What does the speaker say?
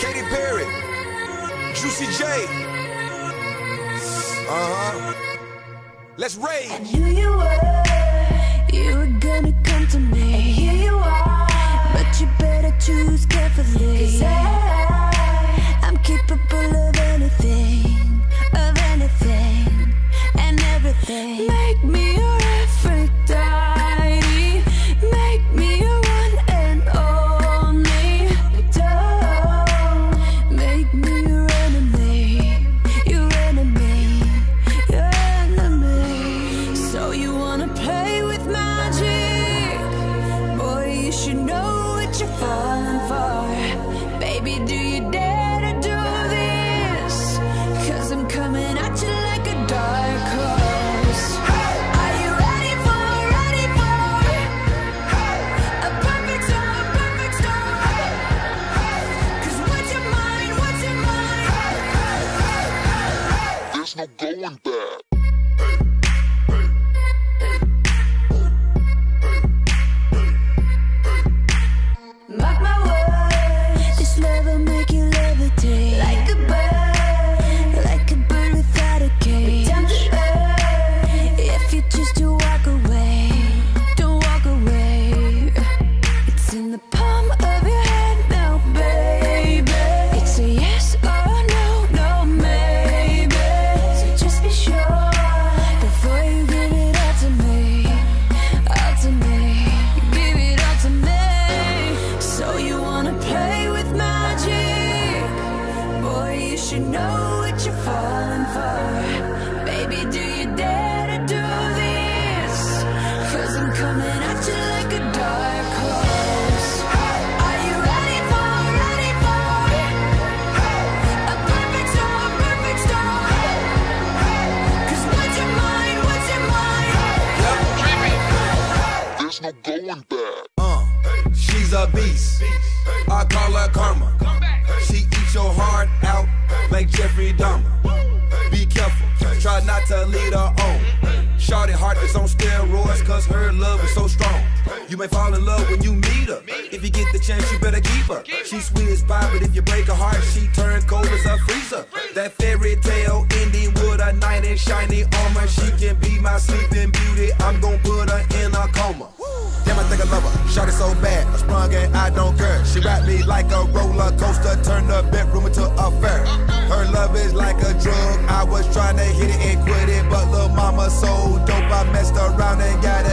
Katy Perry, Juicy J. Uh huh. Let's rage. There's no going back. My words, this love will make you levitate like a bird, like a bird without a cage. If you choose to walk away, don't walk away. It's in the palm of your no going back. Uh, she's a beast. I call her karma. She eats your heart out like Jeffrey Dahmer. Be careful, try not to lead her on. Shorty heart is on steroids, cause her love is so strong. You may fall in love when you meet her. If you get the chance, you better keep her. She's sweet as pie, but if you break her heart, she turn cold as a freezer. That fairy tale ending with a knight in shiny armor. She can be my sleeping beauty. I'm gonna put her in a coma. Damn, I think I love her. Shot it so bad, I sprung and I don't care. She wrapped me like a roller coaster, turned the bedroom into a fair. Her love is like a drug. I was trying to hit it and quit mama so dope, I messed around and got addicted.